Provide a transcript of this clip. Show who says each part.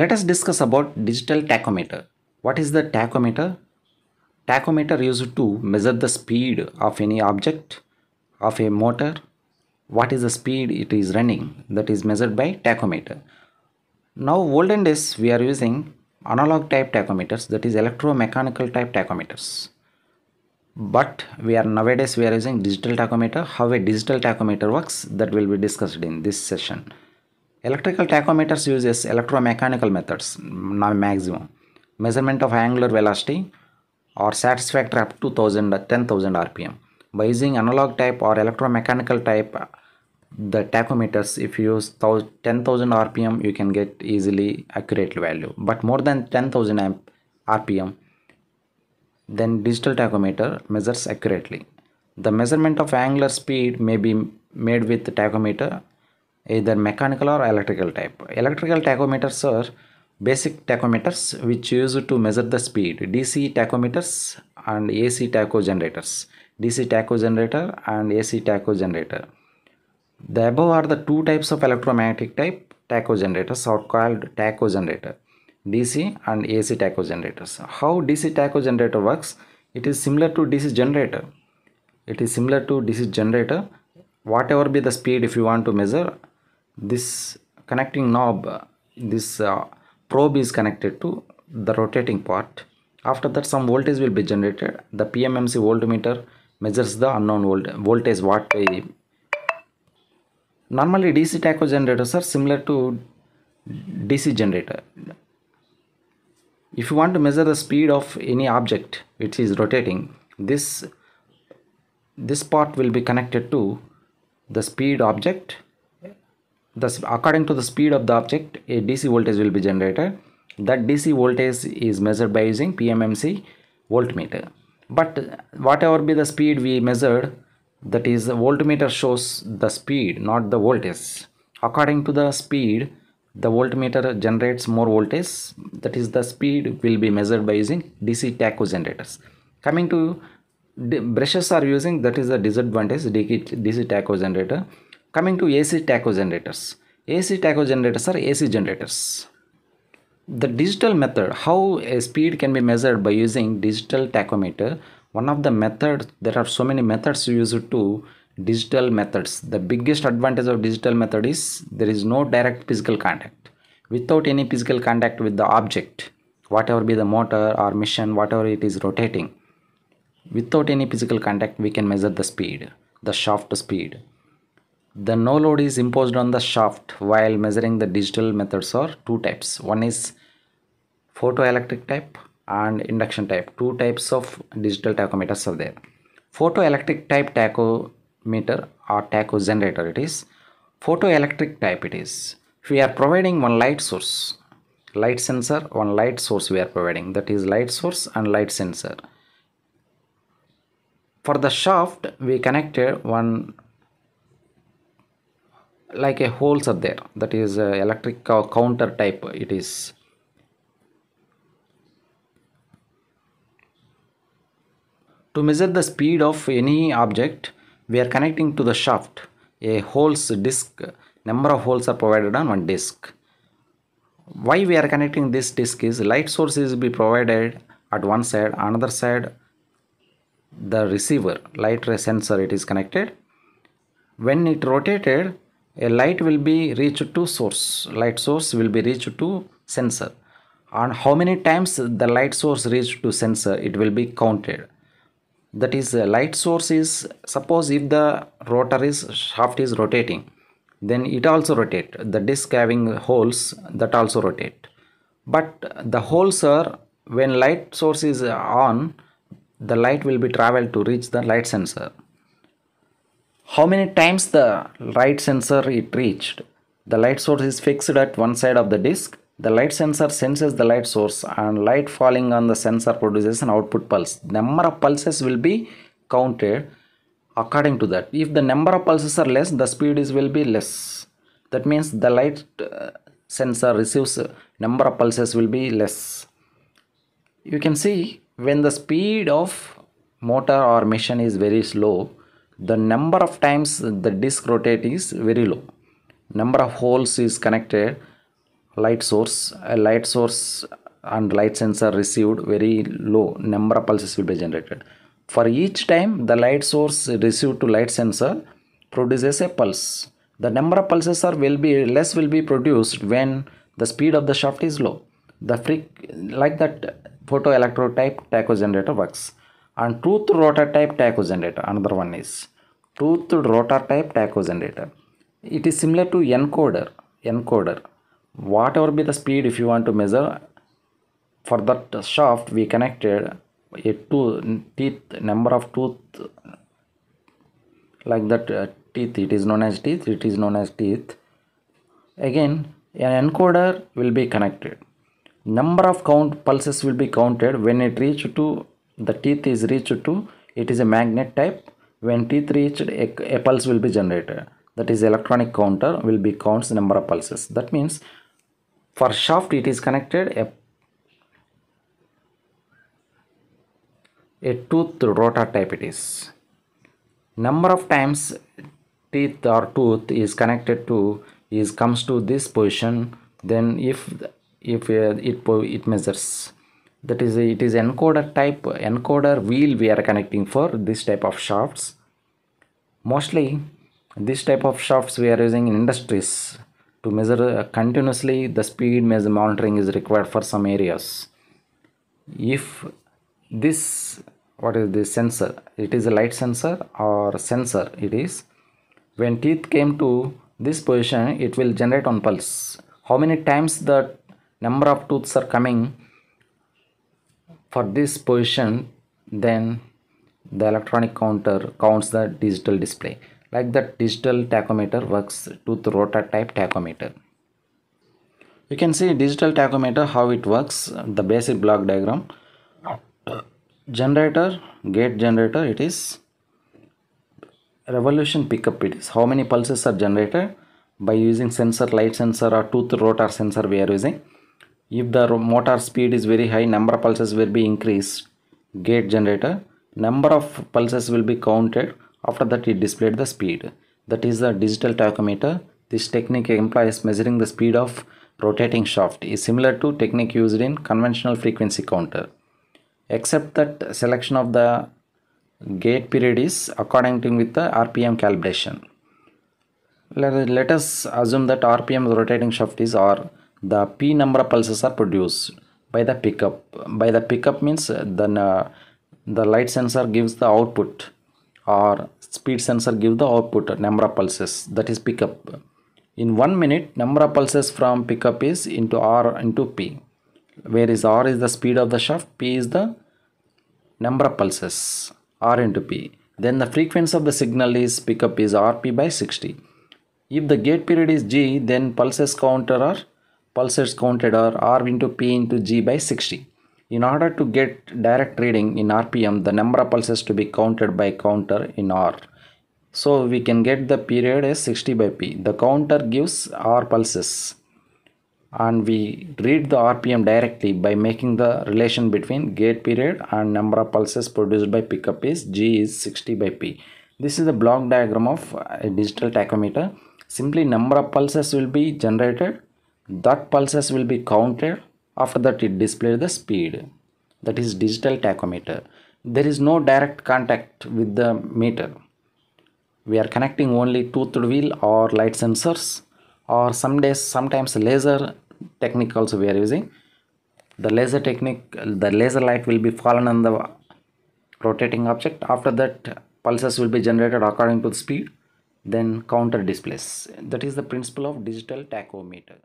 Speaker 1: Let us discuss about digital tachometer. What is the tachometer? Tachometer used to measure the speed of any object of a motor. What is the speed it is running? That is measured by tachometer. Now olden days we are using analog type tachometers that is electromechanical type tachometers. But we are nowadays we are using digital tachometer. How a digital tachometer works that will be discussed in this session. Electrical tachometers uses electromechanical methods maximum. Measurement of angular velocity or satisfactory up to 1000 10000 rpm by using analog type or electromechanical type the tachometers if you use 10000 rpm you can get easily accurate value. But more than 10000 rpm then digital tachometer measures accurately. The measurement of angular speed may be made with tachometer either mechanical or electrical type. Electrical tachometers are basic tachometers which used to measure the speed. DC tachometers and AC tacho generators. DC tacho generator and AC tacho generator. The above are the two types of electromagnetic type tacho generators are called tacho generator. DC and AC tacho generators. How DC tacho generator works? It is similar to DC generator. It is similar to DC generator. Whatever be the speed if you want to measure, this connecting knob this uh, probe is connected to the rotating part. After that some voltage will be generated. The pmmc voltmeter measures the unknown volt voltage what normally dc tacho generators are similar to dc generator. If you want to measure the speed of any object which is rotating. This this part will be connected to the speed object Thus, according to the speed of the object, a DC voltage will be generated. That DC voltage is measured by using PMMC voltmeter. But whatever be the speed we measured, that is the voltmeter shows the speed, not the voltage. According to the speed, the voltmeter generates more voltage. That is the speed will be measured by using DC tacho generators. Coming to brushes are using that is the disadvantage DC tacho generator Coming to AC tacho generators. AC tacho generators are AC generators. The digital method, how a speed can be measured by using digital tachometer. One of the methods, there are so many methods used to digital methods. The biggest advantage of digital method is there is no direct physical contact. Without any physical contact with the object, whatever be the motor or machine, whatever it is rotating, without any physical contact, we can measure the speed, the shaft speed. The no load is imposed on the shaft while measuring the digital methods are two types. One is photoelectric type and induction type. Two types of digital tachometers are there. Photoelectric type tachometer or tacho generator it is. Photoelectric type it is. We are providing one light source, light sensor, one light source we are providing that is light source and light sensor. For the shaft we connected one like a holes are there. That is uh, electric counter type it is. To measure the speed of any object we are connecting to the shaft. A holes disc number of holes are provided on one disc why we are connecting this disc is light source is be provided at one side another side the receiver light ray sensor it is connected. When it rotated a light will be reached to source. Light source will be reached to sensor. And how many times the light source reached to sensor it will be counted. That is light source is suppose if the rotor is shaft is rotating then it also rotate. The disc having holes that also rotate. But the holes are when light source is on the light will be traveled to reach the light sensor how many times the light sensor it reached? The light source is fixed at one side of the disk. The light sensor senses the light source and light falling on the sensor produces an output pulse. Number of pulses will be counted according to that. If the number of pulses are less the speed is will be less. That means the light uh, sensor receives number of pulses will be less. You can see when the speed of motor or machine is very slow the number of times the disk rotate is very low. Number of holes is connected light source a light source and light sensor received very low number of pulses will be generated. For each time the light source received to light sensor produces a pulse. The number of pulses are will be less will be produced when the speed of the shaft is low. The freak like that photoelectrode type tacho generator works and tooth rotor type tacho generator another one is tooth rotor type tacho generator it is similar to encoder encoder. Whatever be the speed if you want to measure for that shaft we connected a two teeth number of tooth like that uh, teeth. It is known as teeth it is known as teeth. Again an encoder will be connected. Number of count pulses will be counted when it reach to the teeth is reached to it is a magnet type. When teeth reached a, a pulse will be generated. That is electronic counter will be counts number of pulses. That means for shaft it is connected a, a tooth rotor type it is. Number of times teeth or tooth is connected to is comes to this position then if if uh, it it measures that is it is encoder type encoder wheel we are connecting for this type of shafts. Mostly this type of shafts we are using in industries to measure uh, continuously the speed measure monitoring is required for some areas. If this what is this sensor? It is a light sensor or sensor it is. When teeth came to this position it will generate on pulse. How many times the number of tooths are coming for this position then the electronic counter counts the digital display. Like that digital tachometer works tooth rotor type tachometer. You can see digital tachometer how it works the basic block diagram. Generator gate generator it is revolution pickup. It is how many pulses are generated? By using sensor light sensor or tooth rotor sensor we are using if the motor speed is very high number of pulses will be increased. Gate generator number of pulses will be counted. After that it displayed the speed. That is the digital tachometer. This technique implies measuring the speed of rotating shaft is similar to technique used in conventional frequency counter. Except that selection of the gate period is according to with the rpm calibration. Let, let us assume that rpm rotating shaft is or the p number of pulses are produced by the pickup. By the pickup means uh, then uh, the light sensor gives the output or speed sensor gives the output number of pulses. That is pickup. In one minute number of pulses from pickup is into r into p. Where is r is the speed of the shaft p is the number of pulses r into p. Then the frequency of the signal is pickup is rp by 60 if the gate period is g then pulses counter are pulses counted are r into p into g by 60 in order to get direct reading in rpm the number of pulses to be counted by counter in r. So we can get the period as 60 by p. The counter gives r pulses. And we read the rpm directly by making the relation between gate period and number of pulses produced by pickup is g is 60 by p. This is the block diagram of a digital tachometer. Simply number of pulses will be generated that pulses will be counted. After that it displays the speed. That is digital tachometer. There is no direct contact with the meter. We are connecting only toothed wheel or light sensors or some days sometimes laser technique also we are using. The laser technique the laser light will be fallen on the rotating object. After that pulses will be generated according to the speed then counter displays. That is the principle of digital tachometer